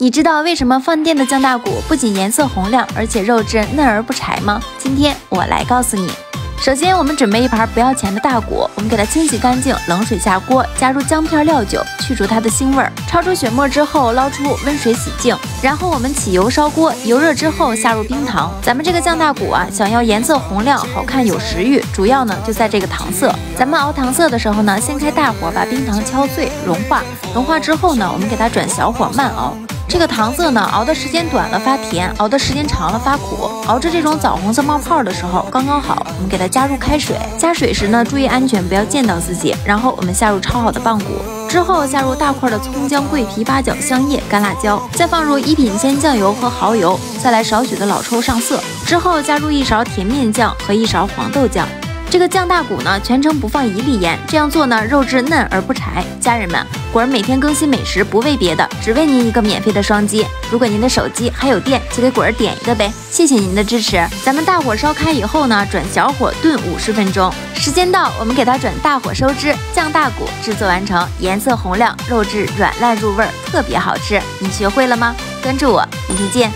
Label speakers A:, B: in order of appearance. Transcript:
A: 你知道为什么饭店的酱大骨不仅颜色红亮，而且肉质嫩而不柴吗？今天我来告诉你。首先，我们准备一盘不要钱的大骨，我们给它清洗干净，冷水下锅，加入姜片、料酒，去除它的腥味儿。焯出血沫之后，捞出温水洗净。然后我们起油烧锅，油热之后下入冰糖。咱们这个酱大骨啊，想要颜色红亮、好看、有食欲，主要呢就在这个糖色。咱们熬糖色的时候呢，先开大火把冰糖敲碎、融化。融化之后呢，我们给它转小火慢熬。这个糖色呢，熬的时间短了发甜，熬的时间长了发苦。熬制这种枣红色冒泡的时候刚刚好，我们给它加入开水。加水时呢，注意安全，不要溅到自己。然后我们下入焯好的棒骨，之后下入大块的葱姜桂皮八角香叶干辣椒，再放入一品鲜酱油和蚝油，再来少许的老抽上色。之后加入一勺甜面酱和一勺黄豆酱。这个酱大骨呢，全程不放一粒盐，这样做呢，肉质嫩而不柴。家人们，果儿每天更新美食，不为别的，只为您一个免费的双击。如果您的手机还有电，就给果儿点一个呗，谢谢您的支持。咱们大火烧开以后呢，转小火炖五十分钟。时间到，我们给它转大火收汁。酱大骨制作完成，颜色红亮，肉质软烂入味儿，特别好吃。你学会了吗？关注我，明天见。